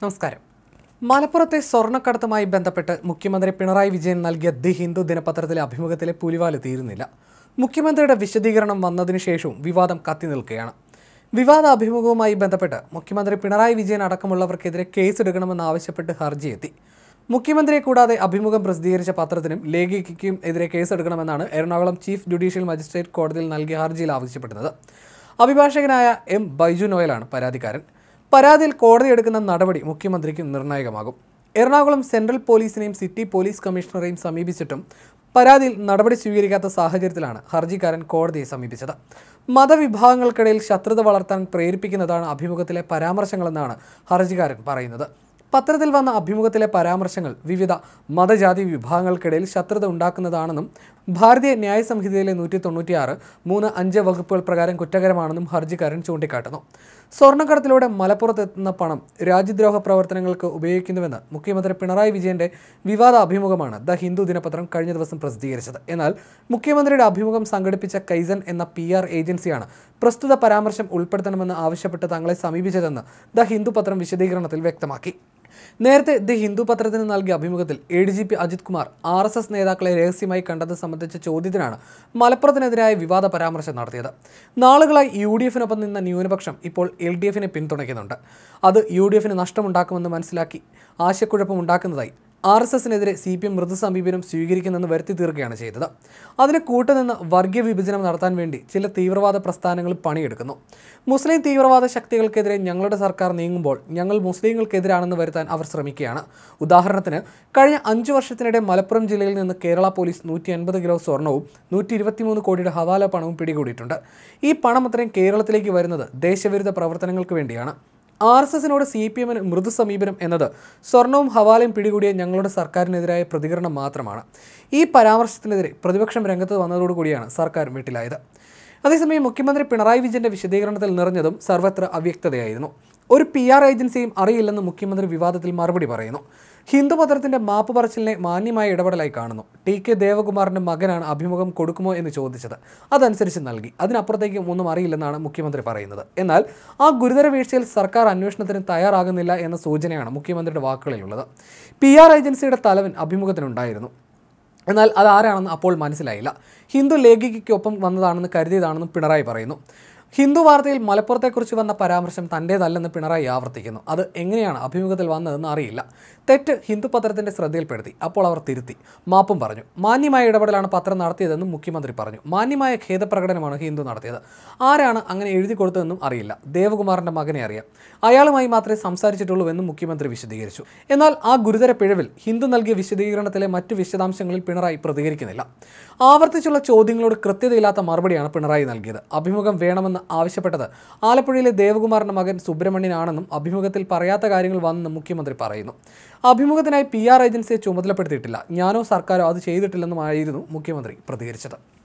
നമസ്കാരം. മലപ്പുറത്തെ സ്വർണക്കടത്തുമായി ബന്ധപ്പെട്ട് മുഖ്യമന്ത്രി പിണറായി വിജയൻ നൽകിയ ദി ഹിന്ദു ദിനപത്രത്തിലെ അഭിമുഖത്തിലെ പുലിവാൽ തീരുന്നില്ല മുഖ്യമന്ത്രിയുടെ വിശദീകരണം വന്നതിനു ശേഷവും വിവാദം കത്തി നിൽക്കുകയാണ്. വിവാദ അഭിമുഖവുമായി ബന്ധപ്പെട്ട് മുഖ്യമന്ത്രി പിണറായി വിജയൻ അടക്കമുള്ളവർക്കെതിരെ കേസെടുക്കണമെന്നാവശ്യപ്പെട്ട് എത്തി മുഖ്യമന്ത്രിയെ കൂടാതെ അഭിമുഖം പ്രസിദ്ധീകരിച്ച പത്രത്തിനും ലേഖിക്കും എതിരെ കേസെടുക്കണമെന്നാണ് എറണാകുളം ചീഫ് ജുഡീഷ്യൽ മജിസ്ട്രേറ്റ് കോടതിയിൽ നൽകിയ ഹർജിയിൽ ആവശ്യപ്പെടുന്നത് അഭിഭാഷകനായ എം ബൈജു നോയലാണ് പരാതിക്കാരൻ. പരാതിയിൽ കോടതി എടുക്കുന്ന നടപടി മുഖ്യമന്ത്രിക്ക് നിർണായകമാകും. എറണാകുളം സെൻട്രൽ പോലീസിനെയും സിറ്റി പോലീസ് കമ്മീഷണറെയും സമീപിച്ചിട്ടും പരാതിയിൽ നടപടി സ്വീകരിക്കാത്ത സാഹചര്യത്തിലാണ് ഹർജിക്കാരൻ കോടതിയെ സമീപിച്ചത്. മതവിഭാഗങ്ങൾക്കിടയിൽ ശത്രുത വളർത്താൻ പ്രേരിപ്പിക്കുന്നതാണ് അഭിമുഖത്തിലെ പരാമർശങ്ങളെന്നാണ് ഹർജിക്കാരൻ പറയുന്നത്. പത്രത്തിൽ വന്ന അഭിമുഖത്തിലെ പരാമർശങ്ങൾ വിവിധ മതജാതി വിഭാഗങ്ങൾക്കിടയിൽ ശത്രുത ഉണ്ടാക്കുന്നതാണെന്നും ഭാരതീയ ന്യായ സംഹിതയിലെ നൂറ്റി തൊണ്ണൂറ്റിയാറ് മൂന്ന് അഞ്ച് വകുപ്പുകൾ പ്രകാരം കുറ്റകരമാണെന്നും ഹർജിക്കാരൻ ചൂണ്ടിക്കാട്ടുന്നു. സ്വർണക്കടത്തിലൂടെ മലപ്പുറത്തെത്തുന്ന പണം രാജ്യദ്രോഹ പ്രവർത്തനങ്ങൾക്ക് ഉപയോഗിക്കുന്നുവെന്ന് മുഖ്യമന്ത്രി പിണറായി വിജയന്റെ വിവാദ അഭിമുഖമാണ് ദ ഹിന്ദു ദിനപത്രം കഴിഞ്ഞ ദിവസം പ്രസിദ്ധീകരിച്ചത്. എന്നാൽ മുഖ്യമന്ത്രിയുടെ അഭിമുഖം സംഘടിപ്പിച്ച കൈസൻ എന്ന പി ഏജൻസിയാണ് പ്രസ്തുത പരാമർശം ഉൾപ്പെടുത്തണമെന്ന് ആവശ്യപ്പെട്ട് തങ്ങളെ സമീപിച്ചതെന്ന് ദ ഹിന്ദു പത്രം വിശദീകരണത്തിൽ വ്യക്തമാക്കി. നേരത്തെ ദി ഹിന്ദു പത്രത്തിന് നൽകിയ അഭിമുഖത്തിൽ A D G P Ajith Kumar R S S നേതാക്കളെ രഹസ്യമായി കണ്ടത് സംബന്ധിച്ച ചോദ്യത്തിനാണ് മലപ്പുറത്തിനെതിരായ വിവാദ പരാമർശം നടത്തിയത്. നാളുകളായി യു ഡി എഫിനൊപ്പം നിന്ന ന്യൂനപക്ഷം ഇപ്പോൾ എൽ ഡി എഫിനെ പിന്തുണയ്ക്കുന്നുണ്ട്. അത് യു ഡി എഫിന് നഷ്ടമുണ്ടാക്കുമെന്ന് മനസ്സിലാക്കി ആശയക്കുഴപ്പമുണ്ടാക്കുന്നതായി ആർ എസ് എസിനെതിരെ സി പി എം മൃദു സമീപനം സ്വീകരിക്കുന്നെന്ന് വരുത്തി തീർക്കുകയാണ് ചെയ്തത്. അതിന് കൂട്ടുനിന്ന് വർഗീയ വിഭജനം നടത്താൻ വേണ്ടി ചില തീവ്രവാദ പ്രസ്ഥാനങ്ങൾ പണിയെടുക്കുന്നു. മുസ്ലിം തീവ്രവാദ ശക്തികൾക്കെതിരെ ഞങ്ങളുടെ സർക്കാർ നീങ്ങുമ്പോൾ ഞങ്ങൾ മുസ്ലിങ്ങൾക്കെതിരാണെന്ന് വരുത്താൻ അവർ ശ്രമിക്കുകയാണ്. ഉദാഹരണത്തിന് കഴിഞ്ഞ അഞ്ചു വർഷത്തിനിടെ മലപ്പുറം ജില്ലയിൽ നിന്ന് കേരള പോലീസ് നൂറ്റി അൻപത് കിലോ സ്വർണവും നൂറ്റി ഇരുപത്തിമൂന്ന് കോടിയുടെ ഹവാല പണവും പിടികൂടിയിട്ടുണ്ട്. ഈ പണം അത്രയും കേരളത്തിലേക്ക് വരുന്നത് ദേശവിരുദ്ധ പ്രവർത്തനങ്ങൾക്ക് വേണ്ടിയാണ്. ആർ എസ് എസിനോട് സി പി എമ്മിന് മൃദു സമീപനം എന്നത് സ്വർണവും ഹവാലയും പിടികൂടിയ ഞങ്ങളുടെ സർക്കാരിനെതിരായ പ്രതികരണം മാത്രമാണ്. ഈ പരാമർശത്തിനെതിരെ പ്രതിപക്ഷം രംഗത്ത് വന്നതോടുകൂടിയാണ് സർക്കാർ വീട്ടിലായത്. അതേസമയം മുഖ്യമന്ത്രി പിണറായി വിജയന്റെ വിശദീകരണത്തിൽ നിറഞ്ഞതും സർവത്ര അവ്യക്തതയായിരുന്നു. ഒരു പി ആർ ഏജൻസിയും അറിയില്ലെന്ന് മുഖ്യമന്ത്രി വിവാദത്തിൽ മറുപടി പറയുന്നു. ഹിന്ദു പത്രത്തിന്റെ മാപ്പ് പറച്ചിലിനെ മാന്യമായ ഇടപെടലായി കാണുന്നു. ടി കെ ദേവകുമാറിന്റെ മകനാണ് അഭിമുഖം കൊടുക്കുമോ എന്ന് ചോദിച്ചത്. അതനുസരിച്ച് നൽകി. അതിനപ്പുറത്തേക്ക് ഒന്നും അറിയില്ലെന്നാണ് മുഖ്യമന്ത്രി പറയുന്നത്. എന്നാൽ ആ ഗുരുതര വീഴ്ചയിൽ സർക്കാർ അന്വേഷണത്തിന് തയ്യാറാകുന്നില്ല എന്ന സൂചനയാണ് മുഖ്യമന്ത്രിയുടെ വാക്കുകളിലുള്ളത്. പി ആർ ഏജൻസിയുടെ തലവൻ അഭിമുഖത്തിനുണ്ടായിരുന്നു. എന്നാൽ അതാരാണെന്ന് അപ്പോൾ മനസ്സിലായില്ല. ഹിന്ദു ലേഖികയ്ക്കൊപ്പം വന്നതാണെന്ന് കരുതിയതാണെന്നും പിണറായി പറയുന്നു. ഹിന്ദു വാർത്തയിൽ മലപ്പുറത്തെക്കുറിച്ച് വന്ന പരാമർശം തന്റേതല്ലെന്ന് പിണറായി ആവർത്തിക്കുന്നു. അത് എങ്ങനെയാണ് അഭിമുഖത്തിൽ വന്നതെന്ന് അറിയില്ല. തെറ്റ് ഹിന്ദു പത്രത്തിന്റെ ശ്രദ്ധയിൽപ്പെടുത്തി. അപ്പോൾ അവർ തിരുത്തി. മാപ്പും പറഞ്ഞു. മാന്യമായ ഇടപെടലാണ് പത്രം നടത്തിയതെന്നും മുഖ്യമന്ത്രി പറഞ്ഞു. മാന്യമായ ഖേദപ്രകടനമാണ് ഹിന്ദു നടത്തിയത്. ആരാണ് അങ്ങനെ എഴുതി കൊടുത്തതെന്നും അറിയില്ല. ദേവകുമാറിന്റെ മകനെ അറിയാം. അയാളുമായി മാത്രമേ സംസാരിച്ചിട്ടുള്ളൂ എന്നും മുഖ്യമന്ത്രി വിശദീകരിച്ചു. എന്നാൽ ആ ഗുരുതര പിഴവിൽ ഹിന്ദു നൽകിയ വിശദീകരണത്തിലെ മറ്റു വിശദാംശങ്ങളിൽ പിണറായി പ്രതികരിക്കുന്നില്ല. ആവർത്തിച്ചുള്ള ചോദ്യങ്ങളോട് കൃത്യതയില്ലാത്ത മറുപടിയാണ് പിണറായി നൽകിയത്. അഭിമുഖം വേണമെന്ന് ആവശ്യപ്പെട്ടത്. ആലപ്പുഴയിലെ ദേവകുമാറിന്റെ മകൻ സുബ്രഹ്മണ്യനാണെന്നും അഭിമുഖത്തിൽ പറയാത്ത കാര്യങ്ങൾ വന്നെന്നും മുഖ്യമന്ത്രി പറയുന്നു. അഭിമുഖത്തിനായി പി ആർ ഏജൻസിയെ ചുമതലപ്പെടുത്തിയിട്ടില്ല. ഞാനോ സർക്കാരോ അത് ചെയ്തിട്ടില്ലെന്നുമായിരുന്നു മുഖ്യമന്ത്രി പ്രതികരിച്ചത്.